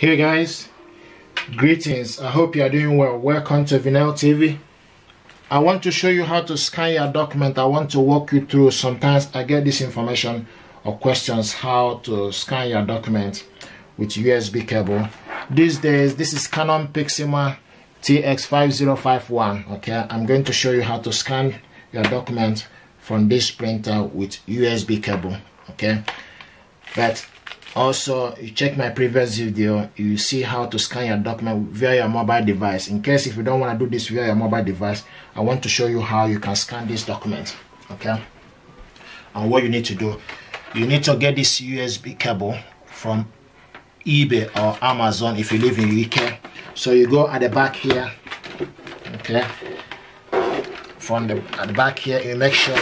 Hey guys, greetings. I hope you are doing well. Welcome to Vinnel TV. I want to show you how to scan your document. I want to walk you through. Sometimes I get this information or questions how to scan your document with USB cable. These days, this is Canon Pixma TS5051. Okay, I'm going to show you how to scan your document from this printer with USB cable. Okay, but also you check my previous video you see how to scan your document via your mobile device. In case if you don't want to do this via your mobile device i want to show you how you can scan this document okay? And what you need to do you need to get this usb cable from ebay or amazon if you live in uk so you go at the back here okay? From the at the back here you make sure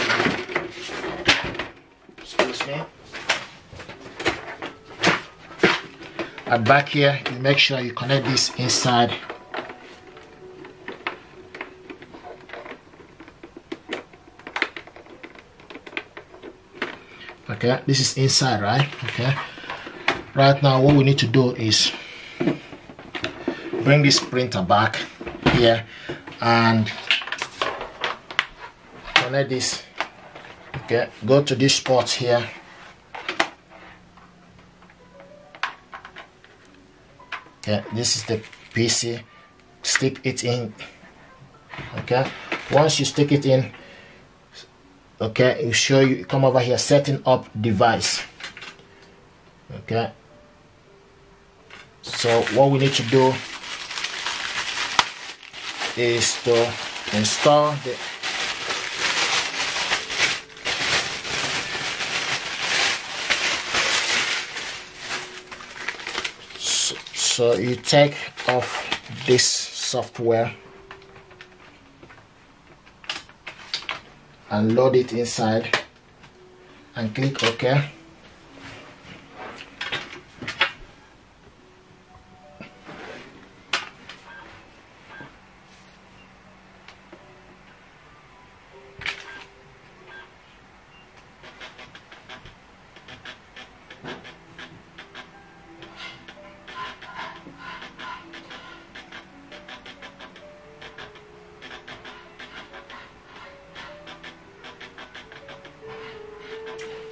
excuse me at back here. You make sure you connect this inside. Okay this is inside right? Okay. Right now what we need to do is bring this printer back here and connect this. Okay go to this spot here okay this is the pc stick it in. Okay? Once you stick it in okay it show you come over here setting up device. Okay? So what we need to do is to install the so, you take off this software and load it inside and click OK.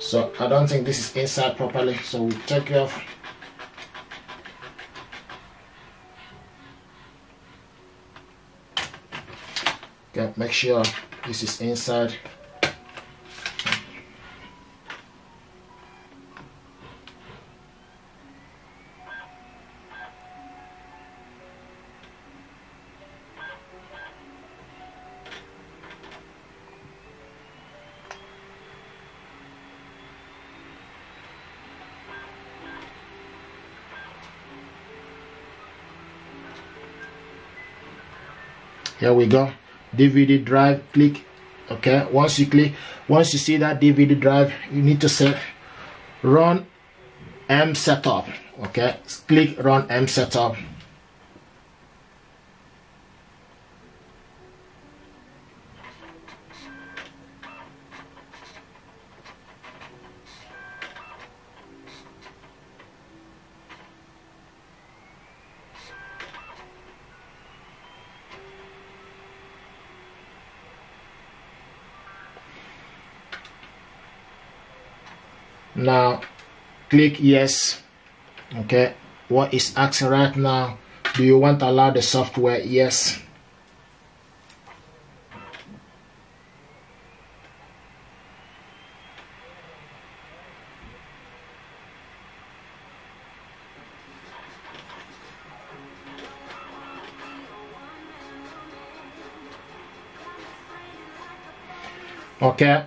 So I don't think this is inside properly so we take it off okay make sure this is inside here we go. Dvd drive click. Okay once you click once you see that dvd drive you need to say run m setup. Okay click run m setup now click yes. Okay. What is asking right now? Do you want to allow the software? Yes. Okay.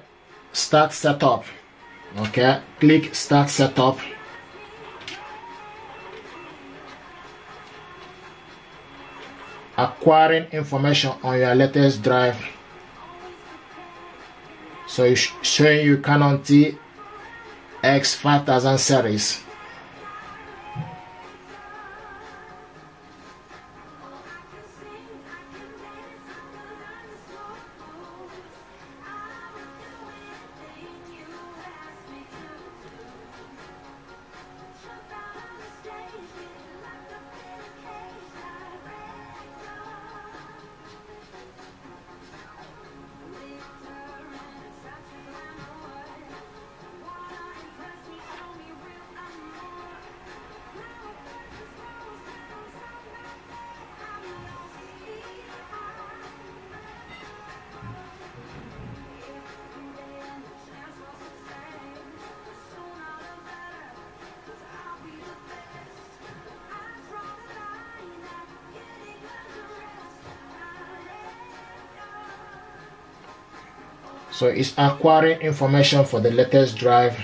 Start setup okay click start setup. Acquiring information on your latest drive. So it's showing you Canon TS 5000 series so it's acquiring information for the latest drive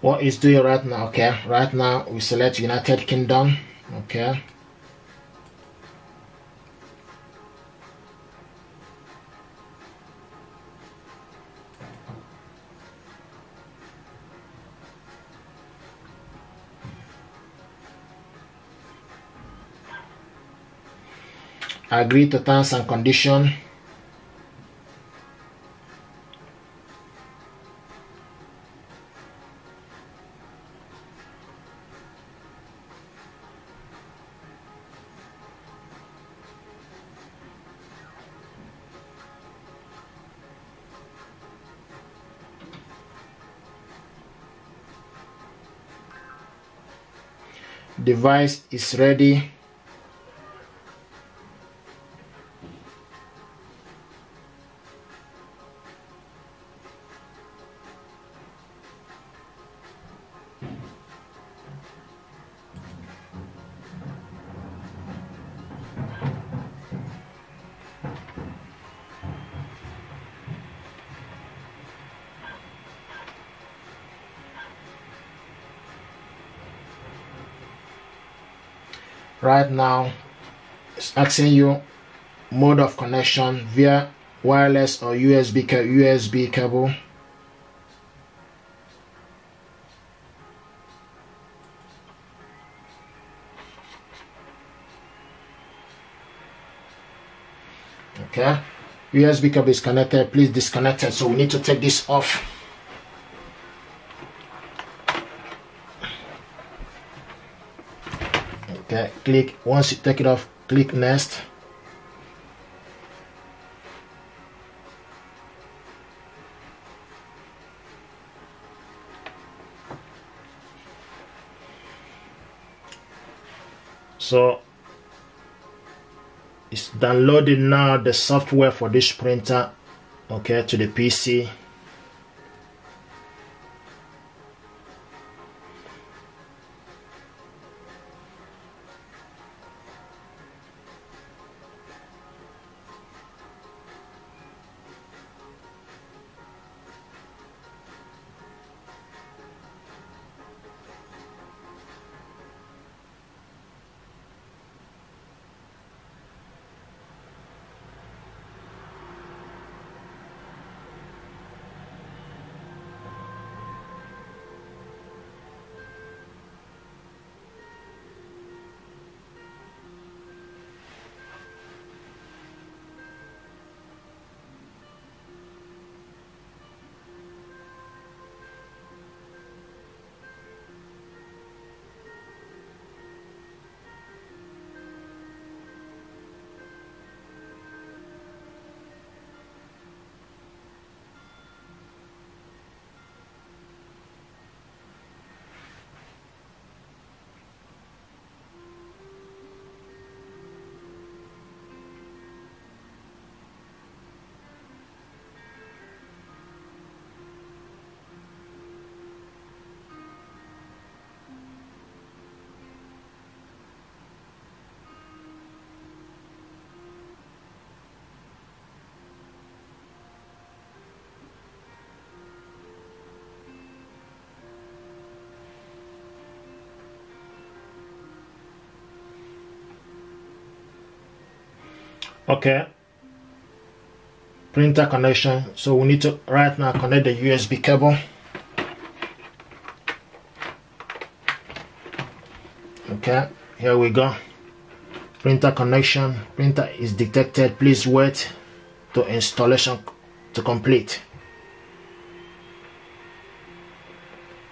what is doing right now okay? Right now we select united kingdom okay? Agree to terms and condition device is ready right now it's asking you mode of connection via wireless or USB USB cable. Okay. USB cable is connected please disconnect it. So we need to take this off okay click. Once you take it off click next. So it's downloading now the software for this printer okay to the PC okay. Printer connection. So we need to right now connect the USB cable. Okay here we go. Printer connection. Printer is detected. Please wait to installation to complete.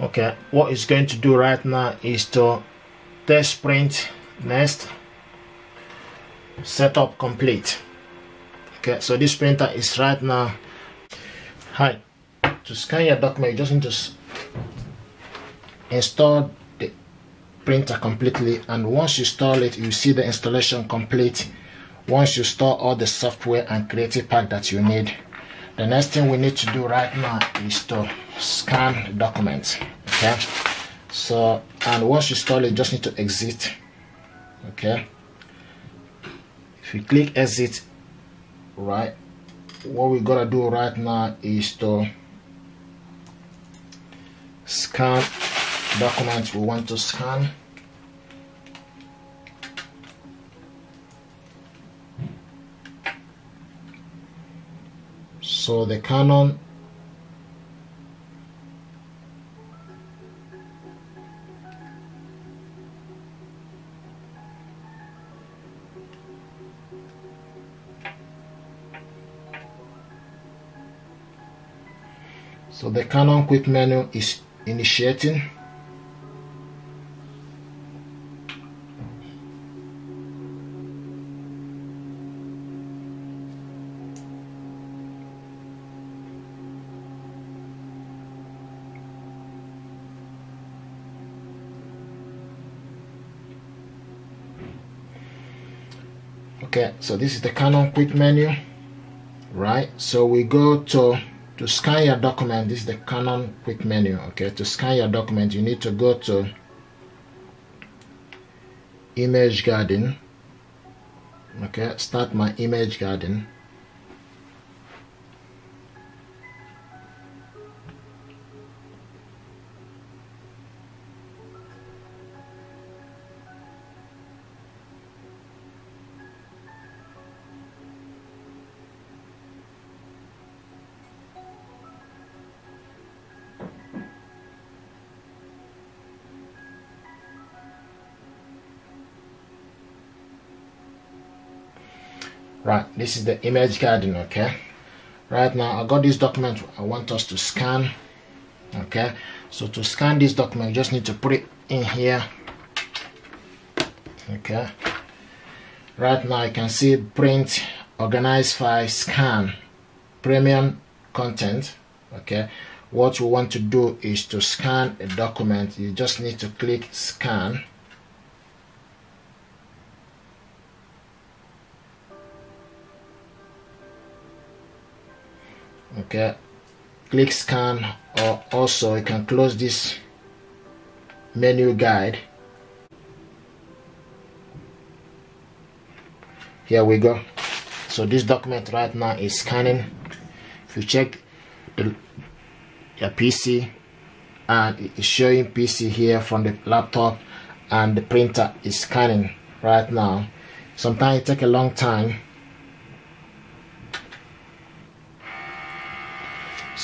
Okay what it's going to do right now is to test print next setup complete. Okay so this printer is right now. Hi. To scan your document you just need to install the printer completely and once you install it you see the installation complete. Once you install all the software and creative pack that you need. The next thing we need to do right now is to scan the document okay? So and once you install it just need to exit okay you click exit right what we gotta do right now is to scan document we want to scan. So the Canon So the Canon quick menu is initiating. okay so this is the Canon quick menu right so we go to to scan your document this is the Canon quick menu okay? To scan your document you need to go to image garden okay? Start my image garden right this is the image garden okay? Right now I got this document I want us to scan okay? So to scan this document you just need to put it in here okay? Right now I can see print organize file scan premium content okay? What we want to do is to scan a document you just need to click scan okay? Click scan or also you can close this menu guide. Here we go. So this document right now is scanning. If you check the, your PC and it's showing PC here from the laptop and the printer is scanning right now. Sometimes it take a long time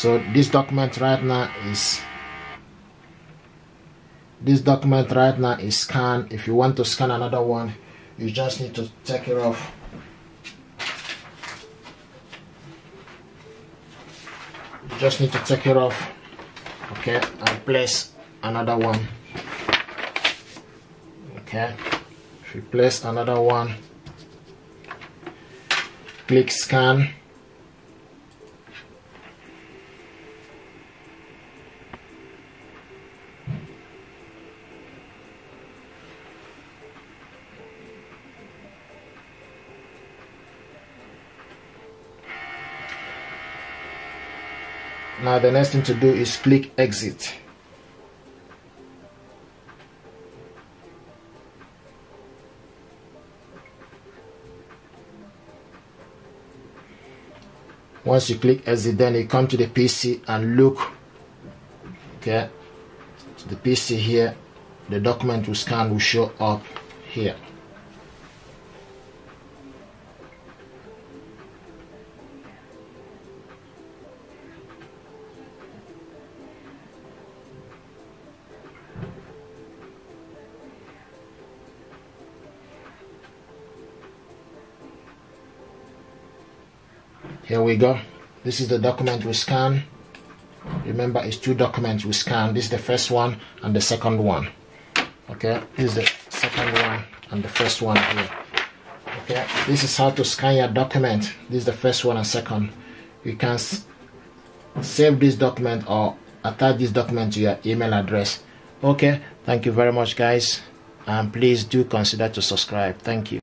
so this document right now is this document right now is scanned. If you want to scan another one you just need to take it off. You just need to take it off okay and place another one. Okay if you place another one click scan now the next thing to do is click exit. Once you click exit then you come to the PC and look okay the PC here. The document will scan will show up here here we go. This is the document we scan. Remember it's two documents we scan this is the first one and the second one. Okay? This is the second one and the first one here. Okay? This is how to scan your document. This is the first one and second. You can save this document or attach this document to your email address. Okay? Thank you very much guys. And please do consider to subscribe. Thank you